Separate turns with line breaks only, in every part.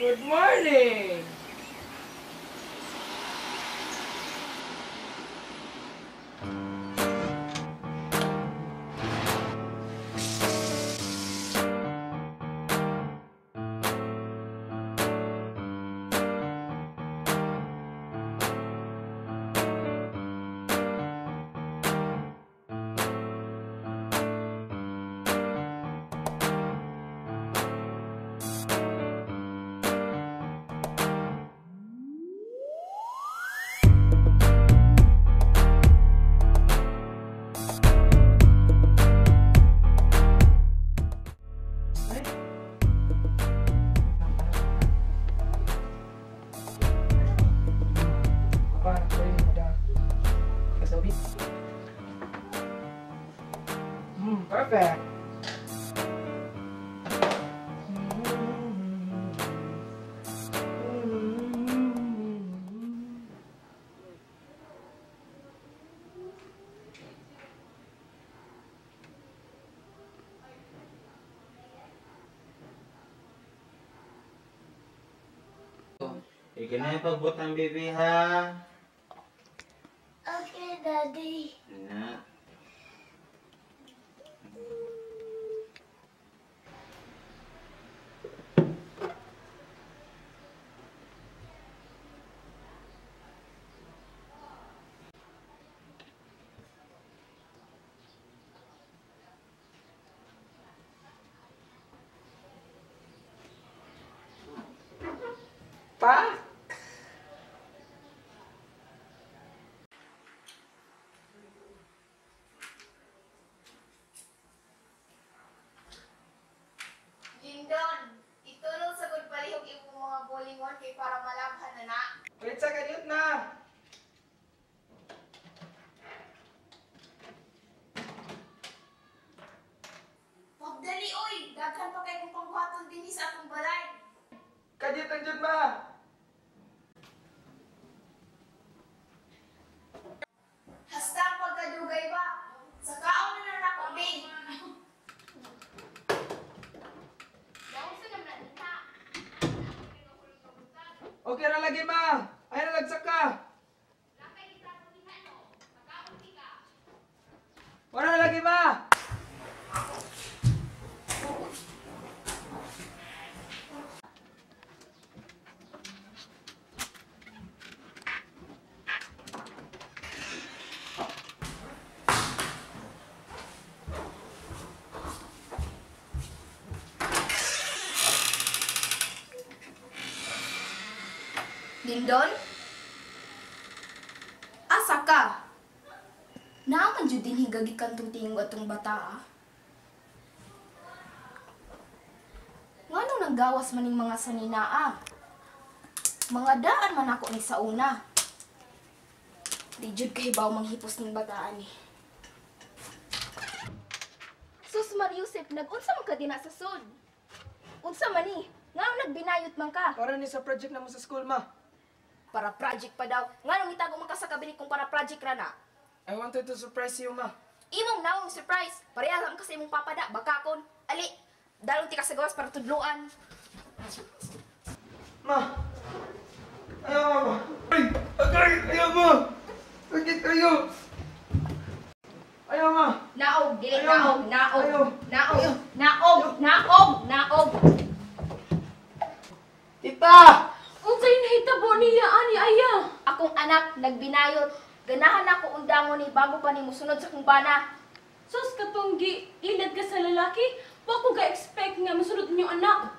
Good morning! Perfect.
Ikaw na yung pagbutang baby ha.
Okay, Daddy.
Na.
Dinhi sa atong balay.
Kanyut ang ma.
Hasta ang pagkadugay ba? Sa kaon na ako, babe.
Okay na lagi ma. Ay na lagsak ka. Wala na lagi ma.
Lindon? Asa ka? Naaman jud din higagikan tong tingog atong bata ah. Nganong naggawas maning mga saninaa? Mga daan man ako ni sa una. Di jud kahibaw manghipos ning bataan ni. Sus Mar Yusef, nag-unsa man ka din sa sud? Unsa man ni? Nga nagbinayot man ka?
Para ni sa project na mo sa school ma.
Para project pa daw. Nga nung itago man ka sa kabinet kung para project ra na.
I wanted to surprise you ma.
Imong naong surprise. Pareha lang kasi imong papada. Bakakon. Ali. Dalong ti ka sa gawas para tudluan.
Ma! Ayaw ma ma! Ay! Agay! Ayaw ma! Sakit kayo! Ayaw ma!
Naog, dili naog, naog. Naog, naog, naog, naog.
Tita!
Unsay nahitabo niya ani aya?
Akong anak nagbinayon, ganahan ako undangon ni bago pa ni musunod sa kong bana.
Sus katong gi ilad ka sa lalaki, wa ko ga expect nga musunod niyo anak.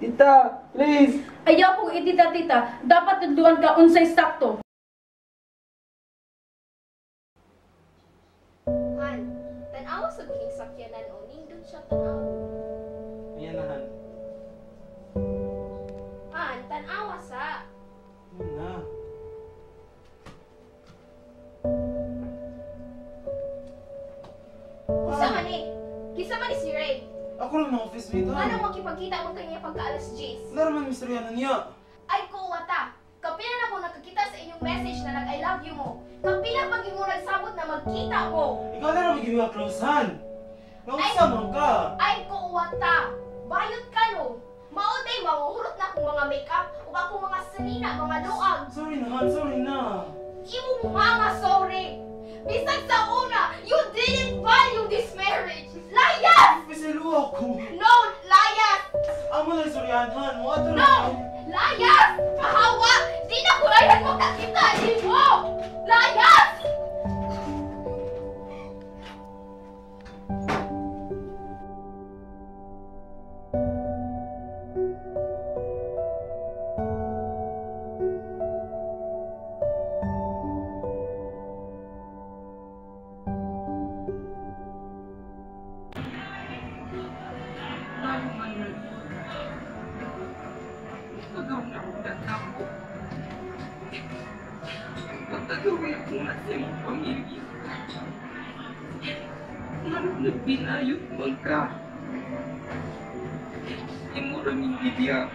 Tita, please.
Ayaw ko itita tita, dapat tuduan ka unsay sakto.
Han, tanawa sa bihing sakyanan o nindot siya tanawa.
Ayan na, Han.
Han, tanawa sa.
Ayan na.
Kisa man eh. Kisa man ni si Ray.
Ako lang mga office mate.
Ano makipagkita mo kanya pagka alas 10?
Wala naman misteryanan niya.
Ay ko wata. Kapila na ko nakakita sa inyong message you mo. Kapila pag mo nagsabot na magkita mo.
Ikaw na naman ginawa close, Han. Nausa man ka.
Ay ko wata. Bayot ka no. Mauday mahuhurot na akong mga makeup o akong mga sanina, mga luag.
Sorry na. Sorry na.
Imo mga sorry. Bisag sa una, you didn't value this marriage. Layas!
Pisiluwa ko.
No, layas!
Amo na soryahan, Han. Mo ato
No!
na.
Layas! Pahawa! Di na ko layas mo kakita mo! Layas!
Raming bibya.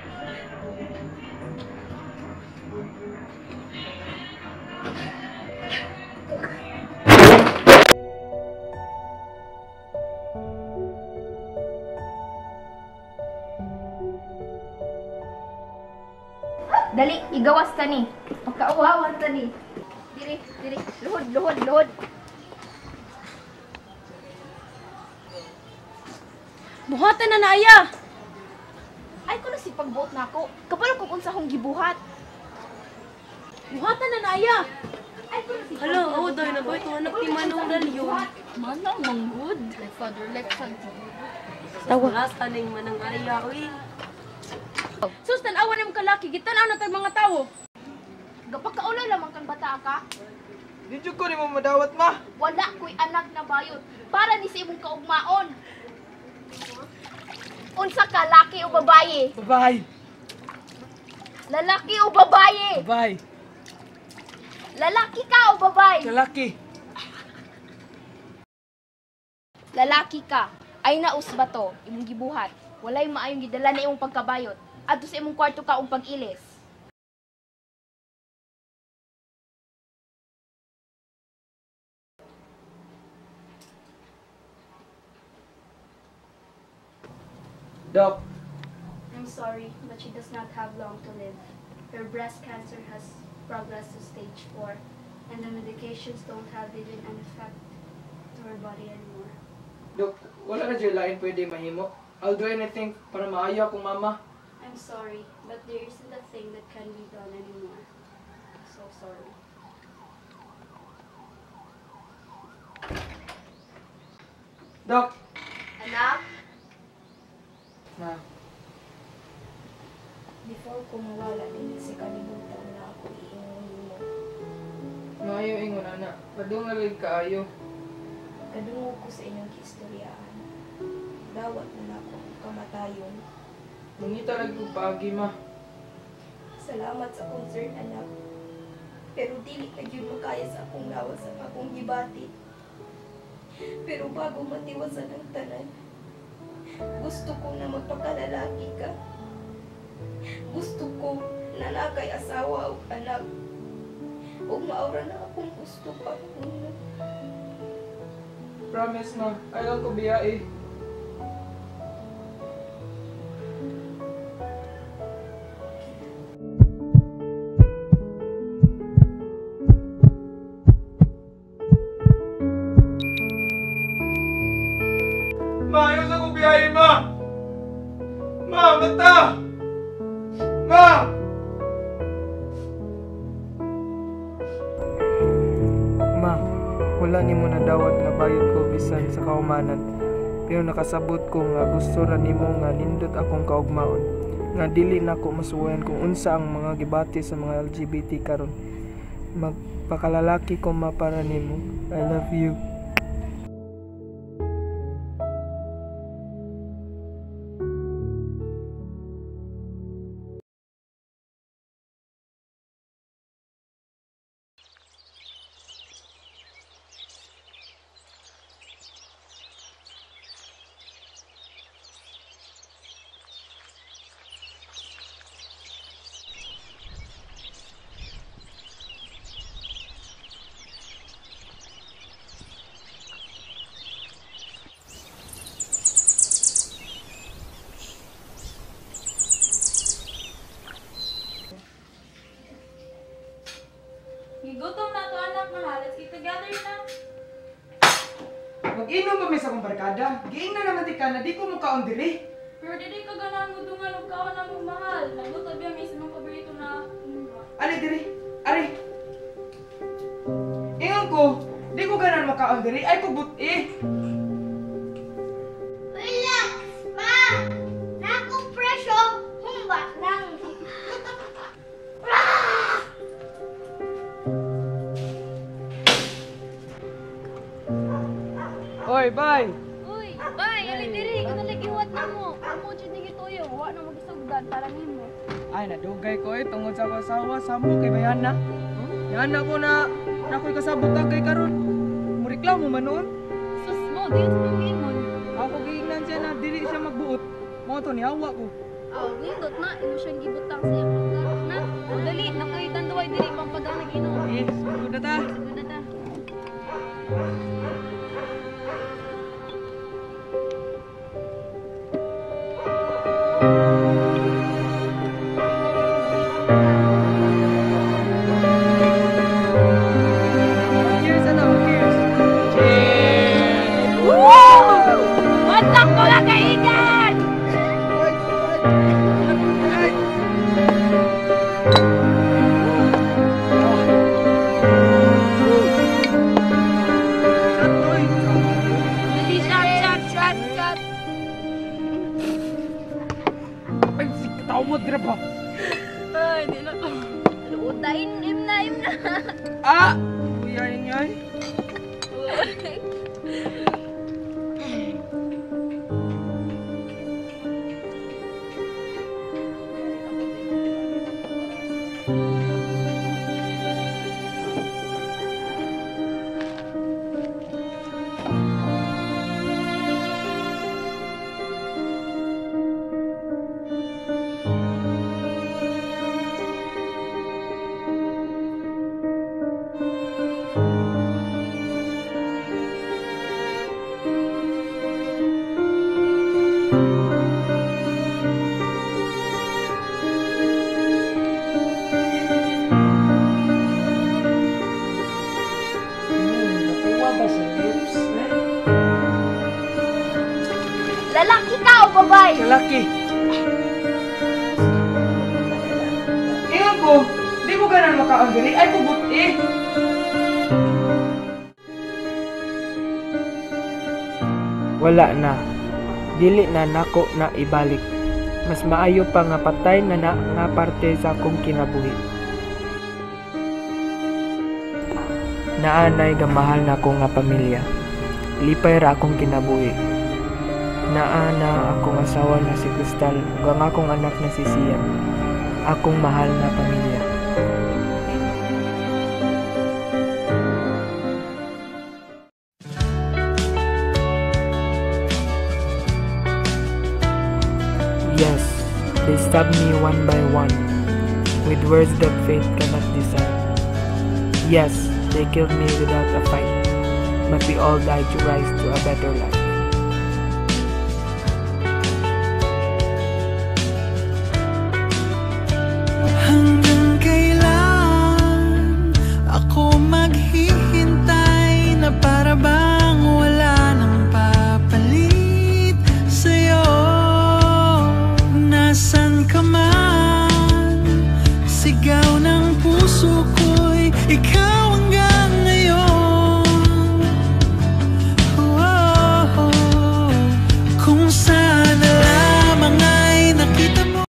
Dali, igawas ta ni. Pagkauhawan ta ni. Diri, diri. Luhod, luhod, luhod.
Buhatan na naaya.
Ay ko na si pagbuot na ako. Kapalo ko kung sa akong gibuhat.
Buhatan na naaya.
Ay ko na si
Hala, oh, dahil na ba ito anak ni Manong Dalyo?
Manang manggod.
Like father, like son.
Tawa. Saning manang aya, uy.
Sus, tanawa na mo kalaki. Gitanaw na tayo mga tao.
Gapakaulay lamang kang bata ka.
Di jud ko ni mo madawat, ma!
Wala ko'y anak na bayot. Para ni sa imong kaugmaon. Unsa ka, laki o babaye?
Bye-bye!
Lalaki o babaye?
Bye!
Lalaki ka o babae?
Kalaki!
Lalaki ka. Ay naus ba to? Imong gibuhat. Walay maayong gidala na imong pagkabayot. Adto sa imong kwarto ka og pag-ilis.
Doc,
I'm sorry, but she does not have long to live. Her breast cancer has progressed to stage 4, and the medications don't have even an effect to her body anymore.
Doc, wala na lain pwede mahimo. I'll do anything para maayo akong mama.
I'm sorry, but there isn't a thing that can be done anymore. So sorry.
Doc! Ma,
before ko mawala din si kalibutan na ako iingon mo.
maayo ingon ana. Padungal kaayo.
Kadungog ko sa inyong kistoryaan. Dawat na na ako kamatayon.
Mungita lang kong paagi, ma.
Salamat sa concern, anak. Pero dili na yun makaya sa akong lawas sa akong gibati. Pero bago matiwasan ang tanan, gusto ko na magpakalalaki ka. Gusto ko na nakay asawa o anak. O maura na akong gusto pa.
Promise, ma. Ayaw ko. Ma, ayaw na ko biyahe, ma! Ma, mata! Ma! Ma, wala ni mo nadawat nga bayot ko bisan sa kaumanan. Pero nakasabot ko nga gusto ra nimo nga nindot akong kaugmaon. nga dili nako masuwayan kung unsa ang mga gibati sa mga LGBT karon. Magpakalalaki ko mapara nimo. I love you. Barkada? Giing na naman ti ka na di ko mukaon diri.
Pero dili ka ganahan mo dungan og kaon na mo mahal. Nagutot biya may isang paborito na.
Ali diri. Ari. Ingon ko, di ko ganan makaon diri. Ay ko but ko eh, tungod sa asawa, samo kay bayan na. Yan ako na, na ako'y kasabot kay karon. Muriklaw mo man noon.
Sus mo, sa mong ingon.
Ako giingnan siya na dili siya magbuot. Mo to ni hawa ko.
Aw, nindot na, imo siyang gibutang sa iyang na. O dali, nakaitan duway diri pampadang nag-inom.
Eh, sugod na ta.
Na ta. Lutain, im na, im na.
Ah! Kuya, yun yan. Di ko ganan makaon diri. Ay, kubot eh. Wala na. Dili na nako na ibalik. Mas maayo pa nga patay na na nga parte sa akong kinabuhi. Naanay gamahal na ako nga pamilya. Lipay ra akong kinabuhi. Naa na akong asawa na si Crystal ug akong anak na si Sian. Akong mahal na pamilya. Stabbed me one by one with words that fate cannot decide. Yes, they killed me without a fight, but we all died to rise to a better life.